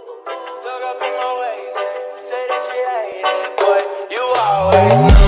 Stuck up in my ways, say that you hate it, but you always know.